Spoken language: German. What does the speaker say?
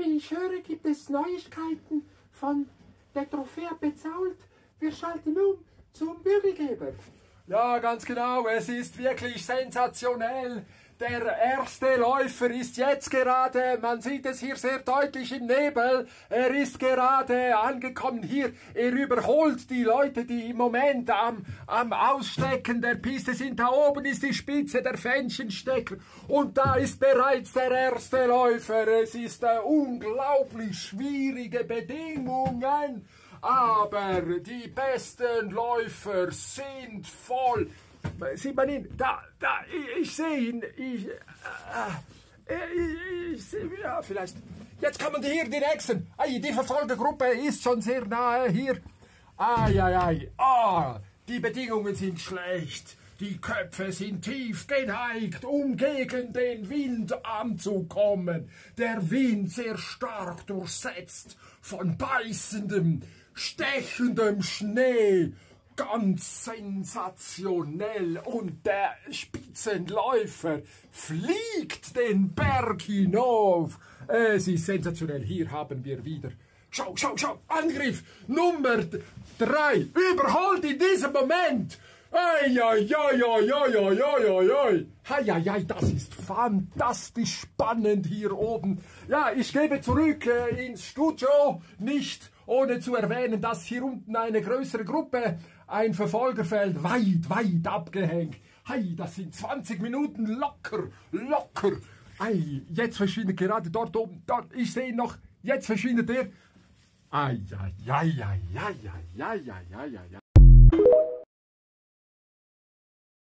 Wie ich höre, gibt es Neuigkeiten von der Trophäe bezahlt. Wir schalten um zum Bürgelgeber. Ja, ganz genau. Es ist wirklich sensationell. Der erste Läufer ist jetzt gerade, man sieht es hier sehr deutlich im Nebel, er ist gerade angekommen hier. Er überholt die Leute, die im Moment am, am Ausstecken der Piste sind. Da oben ist die Spitze der Fähnchenstecker und da ist bereits der erste Läufer. Es ist unglaublich schwierige Bedingungen aber die besten Läufer sind voll. Sieht man ihn? Da, da, ich, ich sehe ihn. Ich, äh, äh ich, sehe, ja, vielleicht. Jetzt kommen hier die nächsten. Ei, die Verfolgergruppe ist schon sehr nahe hier. Ai, ai, ai. Ah, die Bedingungen sind schlecht. Die Köpfe sind tief geneigt, um gegen den Wind anzukommen. Der Wind sehr stark durchsetzt von beißendem, stechendem Schnee. Ganz sensationell. Und der Spitzenläufer fliegt den Berg hinauf. Es ist sensationell. Hier haben wir wieder Schau, schau, schau, Angriff Nummer drei, überholt in diesem Moment. Eieieiei, das ist fantastisch spannend hier oben. Ja, ich gebe zurück äh, ins Studio, nicht ohne zu erwähnen, dass hier unten eine größere Gruppe ein Verfolgerfeld weit, weit abgehängt. Hei, das sind 20 Minuten locker, locker. Ei, jetzt verschwindet gerade dort oben, dort, ich sehe noch, jetzt verschwindet er. Ei, ei, ei, ei, ei, ei, ei, ei, ei, ei.